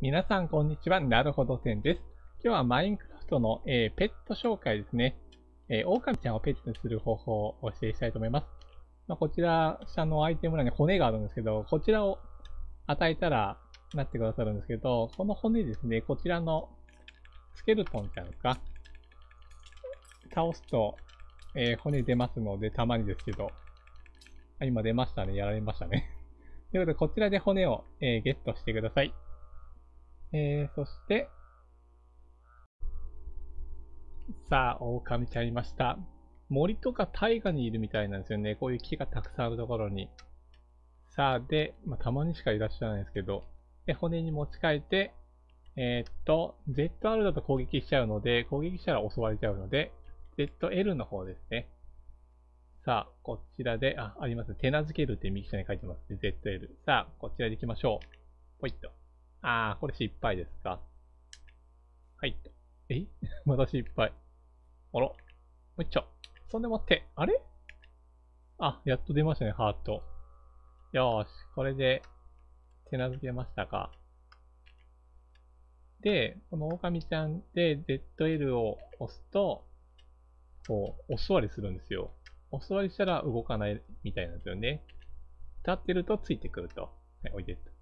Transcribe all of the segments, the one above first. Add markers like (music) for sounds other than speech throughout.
皆さんこんにちは。なるほど10です。今日はマインクラフトの、えー、ペット紹介ですね。えー、狼ちゃんをペットにする方法をお教えしたいと思います。まあ、こちら、下のアイテム欄に骨があるんですけど、こちらを与えたらなってくださるんですけど、この骨ですね、こちらのスケルトンちゃんか倒すと、えー、骨出ますので、たまにですけど。あ、今出ましたね。やられましたね。(laughs) ということで、こちらで骨を、えー、ゲットしてください。えー、そして、さあ、狼ちゃんいました。森とか大河にいるみたいなんですよね。こういう木がたくさんあるところに。さあ、で、まあ、たまにしかいらっしゃらないですけど、で、骨に持ち替えて、えー、っと、ZR だと攻撃しちゃうので、攻撃したら襲われちゃうので、ZL の方ですね。さあ、こちらで、あ、あります手なずけるって右下に書いてますね。ZL。さあ、こちらで行きましょう。ポイッと。あー、これ失敗ですか。はい。え？(laughs) また失敗。あら。もう一丁。そんでもって、あれ？あ、やっと出ましたね、ハート。よーし、これで手なずけましたか。で、この狼ちゃんで ZL を押すと、こう、お座りするんですよ。お座りしたら動かないみたいなんですよね。立ってるとついてくると。はい、おいでと。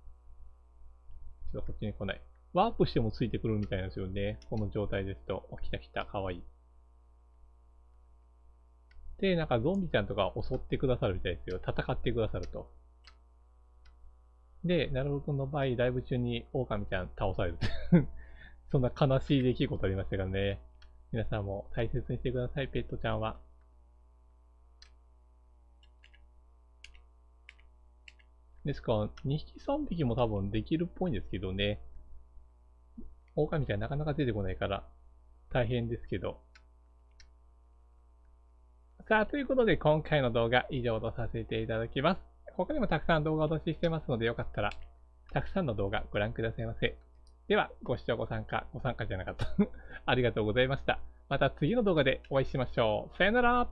ちょっとこっちに来ない。ワープしてもついてくるみたいなんですよね。この状態ですと。お、来た来た、かわいい。で、なんかゾンビちゃんとか襲ってくださるみたいですよ。戦ってくださると。で、なるほどの場合、ライブ中に狼ちゃん倒される。(laughs) そんな悲しい出来事ありましたからね。皆さんも大切にしてください、ペットちゃんは。ですか？ら、2匹3匹も多分できるっぽいんですけどね。狼ちゃんなかなか出てこないから大変ですけど。さあ、ということで今回の動画以上とさせていただきます。他にもたくさん動画をお出ししてますのでよかったら、たくさんの動画ご覧くださいませ。では、ご視聴ご参加、ご参加じゃなかった (laughs) ありがとうございました。また次の動画でお会いしましょう。さよなら